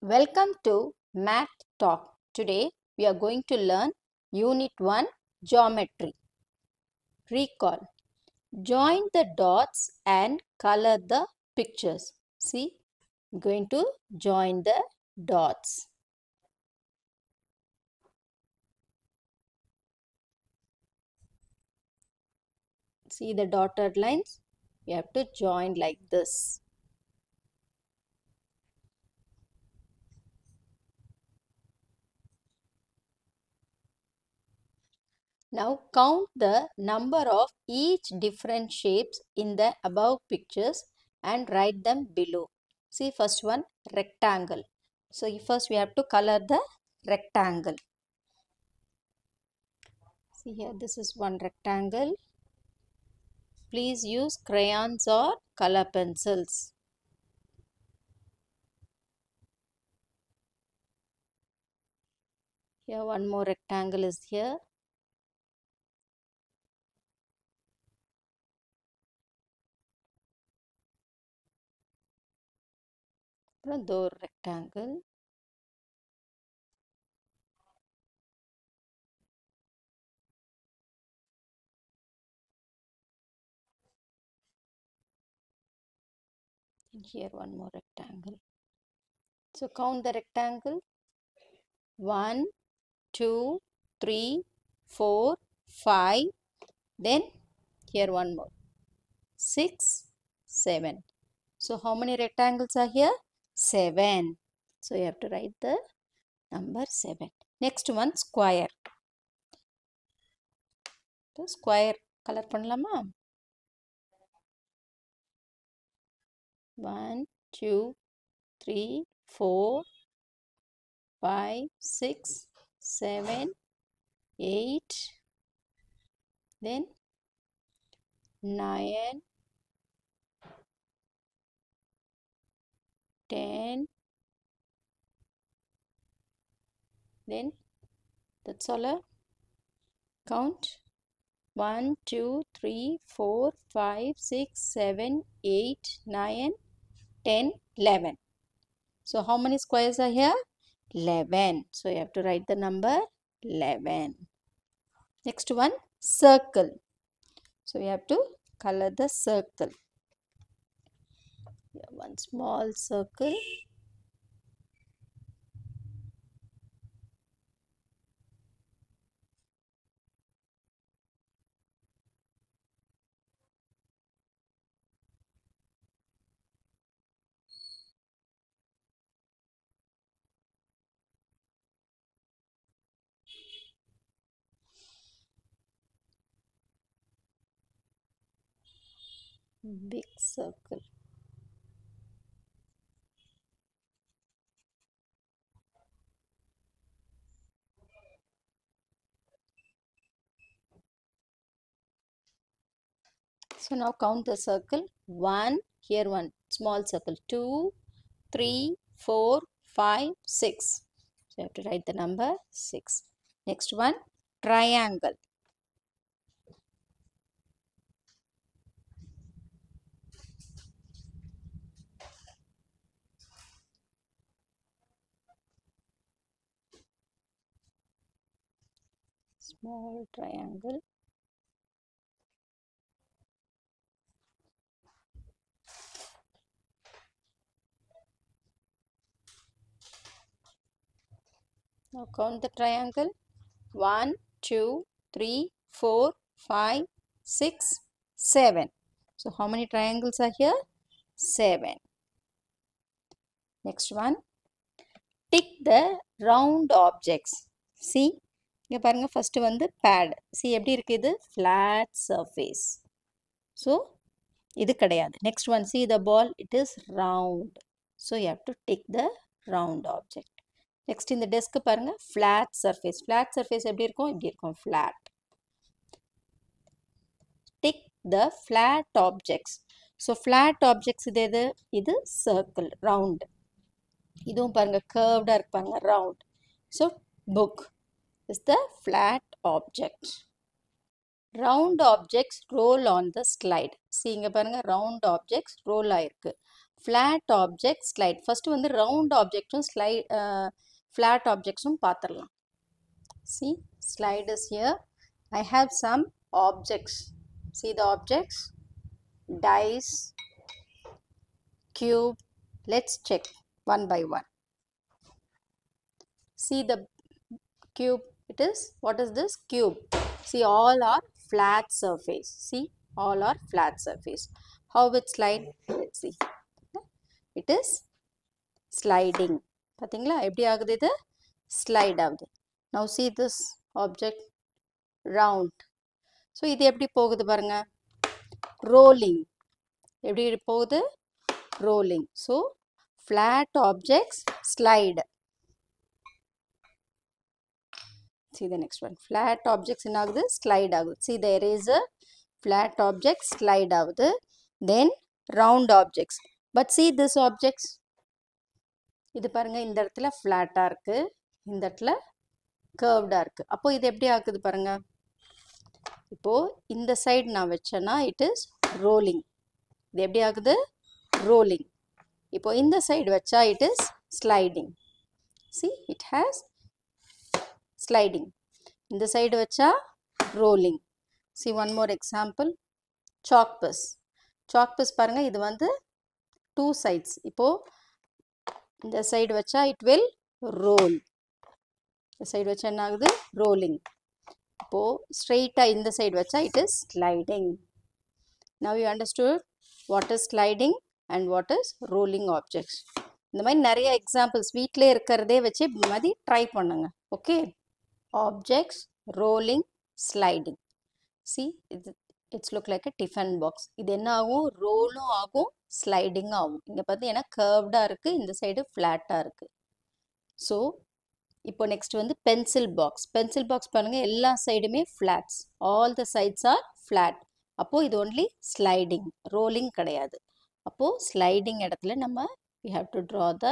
Welcome to Math Talk. Today we are going to learn Unit 1 Geometry. Recall. Join the dots and color the pictures. See, I'm going to join the dots. See the dotted lines? You have to join like this. Now count the number of each different shapes in the above pictures and write them below. See first one rectangle. So first we have to color the rectangle. See here this is one rectangle. Please use crayons or color pencils. Here one more rectangle is here. அப்புறம் இதோ ஒரு rectangle and here one more rectangle so count the rectangle one two three four five then here one more six seven so how many rectangles are here 7. So you have to write the number 7. Next one square. The square color பண்ணலாமா 1, 2, 3, 4, 5, 6, 7, 8, then 9, ten. Then that's all uh, count. One two three four five six seven eight nine ten eleven. So how many squares are here? 11 so you have to write the number 11 next one circle. So you have to color the circle One small circle. Big circle So now count the circle. One, here one small circle. Two, three, four, five, six. So you have to write the number six. Next one, triangle. Small triangle. Now count the triangle. 1, 2, 3, 4, 5, 6, 7. So how many triangles are here? 7. Next one. Tick the round objects. See. இங்கே பாருங்கள் first வந்து bad C எப்படி இருக்குது இது flat surface so இது கிடையாது next one see the ball it is round so you have to tick the round object next இந்த டெஸ்க்கு பாருங்கள் ஃப்ளாட் சர்ஃபேஸ் ஃப்ளாட் சர்ஃபேஸ் எப்படி இருக்கும் இப்படி இருக்கும் ஃப்ளாட் டிக் த flat objects so flat objects இது எது இது சர்க்கிள் ரவுண்டு இதுவும் பாருங்கள் கர்வ்டாக இருப்பாங்க round so book is the flat object round objects roll on the slide C இங்கே பாருங்கள் ரவுண்ட் ஆப்ஜெக்ட்ஸ் ரோல் ஆயிருக்கு ஃப்ளாட் ஆப்ஜெக்ட் ஸ்லைட் ஃபஸ்ட்டு வந்து ரவுண்ட் ஆப்ஜெக்ட்டும் ஸ்லை ஃப்ளாட் ஆப்ஜெக்ட்ஸும் பார்த்துடலாம் see slide is here I have some objects see the objects dice cube let's check one by one see the cube it is what is this cube see all are flat surface see all are flat surface how it slide let's see it is sliding பார்த்தீங்களா எப்படி ஆகுது இது slide ஆகுது now see this object round so இது எப்படி போகுது பாருங்க rolling எப்படி போகுது rolling so flat objects slide see the next one flat objects என்ன ஆகுது slide ஆகுது see the eraser flat objects slide ஆகுது then round objects but see this objects இது பாருங்கள் இந்த இடத்துல ஃப்ளாட்டாக இருக்குது இந்த இடத்துல கேர்வ்டாக இருக்குது அப்போ இது எப்படி ஆகுது பாருங்கள் இப்போது இந்த சைடு நான் வச்சேன்னா இட் இஸ் ரோலிங் இது எப்படி ஆகுது? ரோலிங் இப்போ இந்த சைடு வச்சா it is sliding see it has sliding இந்த சைடு வச்சா rolling see one more example chalk box chalk box பாருங்கள் இது வந்து டூ சைட்ஸ் இப்போது இந்த சைடு வச்சா இட் வில் ரோல் இந்த சைடு வச்சா என்ன ஆகுது? ரோலிங் இப்போது ஸ்ட்ரெயிட்டாக இந்த சைடு வச்சா it is sliding now you understood what is sliding and what is rolling objects இந்த மாதிரி நிறைய எக்ஸாம்பிள்ஸ் வீட்டிலே இருக்கிறதே வச்சு இந்த மாதிரி ட்ரை பண்ணுங்க. Okay objects rolling sliding see இது it's look like a tiffin box இது என்ன ஆகும் ரோலும் ஆகும் ஸ்லைடிங் ஆகும். இங்கே பார்த்து ஏன்னா கர்வ்டாக இருக்குது இந்த சைடு ஃப்ளாட்டாக இருக்குது ஸோ இப்போ நெக்ஸ்ட் வந்து பென்சில் பாக்ஸ் பென்சில் பாக்ஸ் பாருங்கள் எல்லா சைடுமே flats all the sides are flat அப்போது இது ஒன்லி ஸ்லைடிங் ரோலிங் கிடையாது. அப்போது ஸ்லைடிங் இடத்துல நம்ம we have to draw the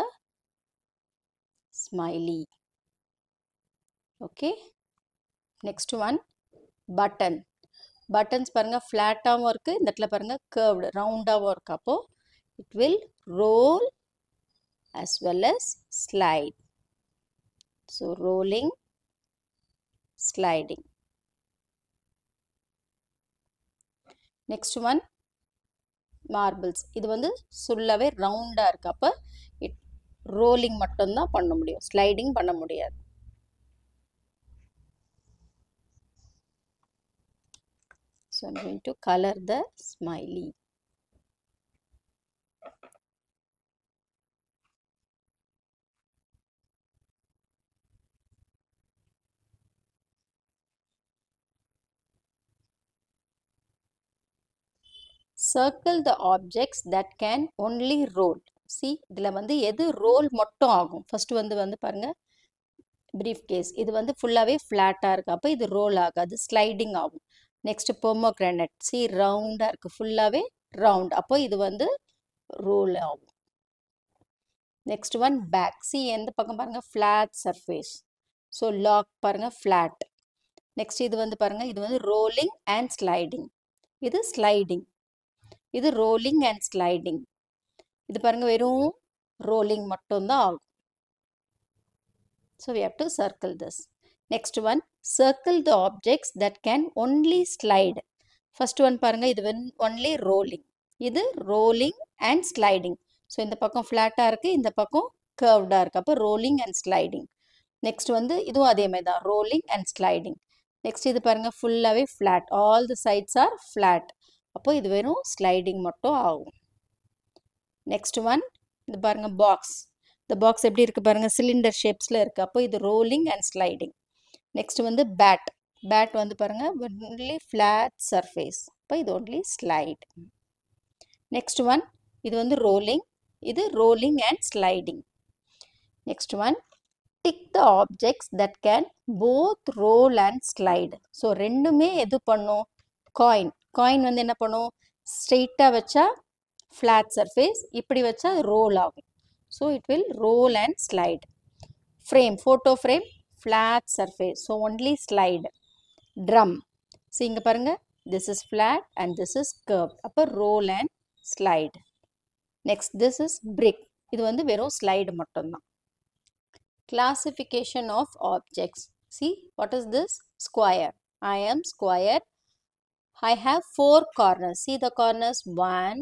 smiley okay next one button buttons பாருங்கள் ஃப்ளாட்டாகவும் இருக்குது இந்த இடத்துல பாருங்கள் கேர்வ்டு ரவுண்டாகவும் இருக்குது அப்போது it will roll as well as slide so rolling sliding next one marbles இது வந்து சொல்லவே ரவுண்டாக இருக்குது அப்போ இட் ரோலிங் மட்டும்தான் பண்ண முடியும். ஸ்லைடிங் பண்ண முடியாது. So I'm going to color the smiley. Circle the objects that can only roll. See, இதில் வந்து எது ரோல் மட்டும் ஆகும். ஃபர்ஸ்ட் வந்து வந்து பாருங்க. பிரீஃப் கேஸ் இது வந்து ஃபுல்லாகவே ஃப்ளாட்டாக இருக்குது அப்போ இது ரோல் ஆகாது. ஸ்லைடிங் ஆகும். நெக்ஸ்ட் பொமோக்ரானட் சி ரவுண்டாக இருக்குது ஃபுல்லாகவே ரவுண்ட் அப்போ இது வந்து ரோல் ஆகும். நெக்ஸ்ட் ஒன் பேக் சி எந்த பக்கம் பாருங்கள் ஃப்ளாட் சர்ஃபேஸ் ஸோ லாக் பாருங்கள் ஃப்ளாட் நெக்ஸ்ட் இது வந்து பாருங்கள் இது வந்து ரோலிங் அண்ட் ஸ்லைடிங் இது ஸ்லைடிங் இது ரோலிங் அண்ட் ஸ்லைடிங் இது பாருங்கள் வெறும் ரோலிங் மட்டும்தான் ஆகும். So we have to circle this next one circle the objects that can only slide first one பாருங்கள் இது வென் ஒன்லி ரோலிங் இது ரோலிங் அண்ட் ஸ்லைடிங் ஸோ இந்த பக்கம் ஃப்ளாட்டாக இருக்குது இந்த பக்கம் கர்வ்டாக இருக்குது அப்போ ரோலிங் அண்ட் ஸ்லைடிங் நெக்ஸ்ட் வந்து இதுவும் அதே மாதிரி தான் ரோலிங் அண்ட் ஸ்லைடிங் நெக்ஸ்ட் இது பாருங்கள் ஃபுல்லாகவே flat all the sides are flat அப்போ இது வெறும் ஸ்லைடிங் மட்டும் ஆகும். நெக்ஸ்ட் ஒன் இது பாருங்கள் பாக்ஸ் இந்த பாக்ஸ் எப்படி இருக்குது பாருங்கள் சிலிண்டர் ஷேப்ஸில் இருக்குது அப்போ இது ரோலிங் அண்ட் ஸ்லைடிங் நெக்ஸ்ட் வந்து பேட் பேட் வந்து பாருங்கள் ஒன்லி ஃப்ளாட் சர்ஃபேஸ் இப்போ இது ஒன்லி ஸ்லைட் நெக்ஸ்ட் ஒன் இது வந்து ரோலிங் இது rolling and sliding next one tick the objects that can both roll and slide so ரெண்டுமே எது பண்ணும்? காயின் காயின் வந்து என்ன பண்ணும்? ஸ்ட்ரெயிட்டாக வச்சா ஃப்ளாட் சர்ஃபேஸ் இப்படி வச்சா ரோல் ஆகும். So it will roll and slide frame photo frame flat surface so only slide drum see இங்க பாருங்க this is flat and this is curved அப்போ roll and slide next this is பிரிக் இது வந்து வெறும் slide மட்டும்தான் classification of objects see what is this square i am square i have four corners see the corners one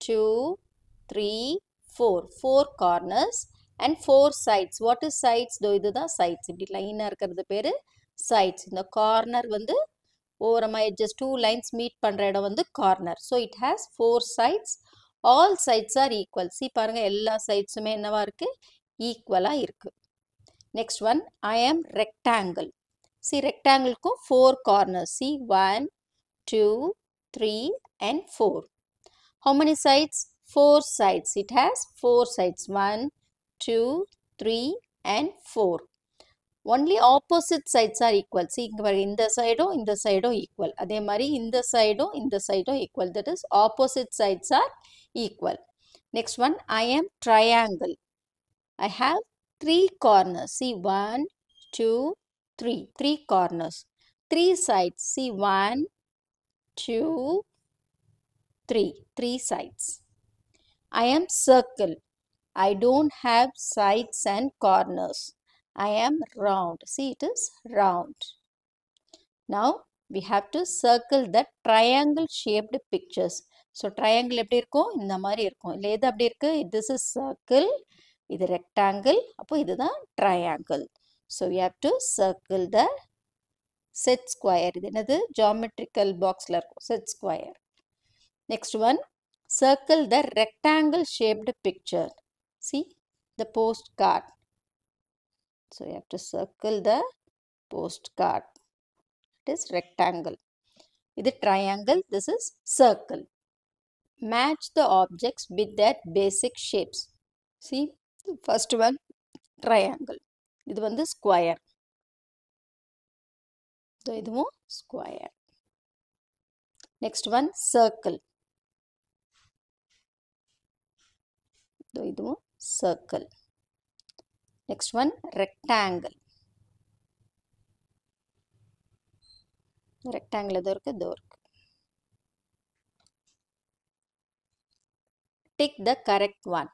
two three four four corners And four sides what is sides இதோ இதுதான் sides இப்படி லைனாக இருக்கிறது பேர் sides இந்த corner வந்து ஓரமாக just two lines meet பண்ணுற இடம் வந்து corner so it has four sides all sides are equal see பாருங்கள் எல்லா சைட்ஸுமே என்னவா இருக்குது ஈக்குவலாக இருக்குது next one I am rectangle see ரெக்டாங்கிளுக்கும் four corner see one two three and four how many sides four sides it has four sides one 2, 3 and 4. Only opposite sides are equal. See, in the side or in the side or equal. Ademari, in the side or in the side or equal. That is, opposite sides are equal. Next one, I am triangle. I have three corners. See, one, two, three. Three corners. Three sides. See, one, two, three. Three sides. I am circle. I don't have sides and corners. I am round. See, it is round. Now, we have to circle the triangle shaped pictures. So triangle எப்படி இருக்கும் இந்த மாதிரி இருக்கும் இல்லை எது அப்படி இருக்கு this is circle இது ரெக்டாங்கிள் அப்போ இதுதான் triangle so you have to circle the set square இது என்னது ஜாமெட்ரிக்கல் பாக்ஸில் இருக்கும் set square next one circle the rectangle shaped picture see the post card so you have to circle the post card it is rectangle இது triangle this is circle match the objects with their basic shapes. See, the first one triangle. இது வந்து square. So, இதுவும் square. Next one circle. So, இதுவும் circle. Next one rectangle. rectangle எதோ இருக்கு இதோ இருக்கு. Tick the correct one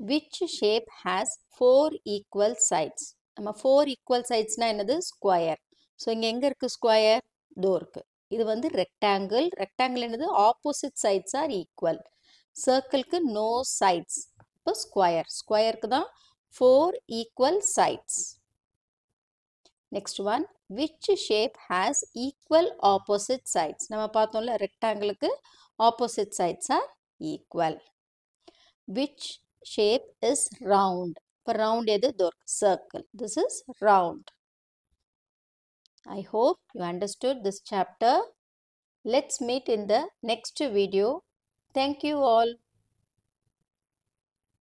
which shape has four equal sides நம்ம four equal சைட்ஸ்னால் என்னது? ஸ்கொயர் ஸோ இங்கே எங்கே இருக்குது ஸ்கொயர் இதோ இருக்குது இது வந்து ரெக்டாங்கிள் ரெக்டாங்கிள் என்னது? Opposite sides are equal சர்க்கிள்க்கு no sides இப்போ ஸ்கொயர் ஸ்கொயருக்கு தான் four equal sides next one which shape has equal opposite sides நம்ம பார்த்தோம்ல ரெக்டாங்கிளுக்கு opposite sides are equal which shape is round இப்போ round எது தோர்க் circle this is round I hope you understood this chapter let's meet in the next video thank you all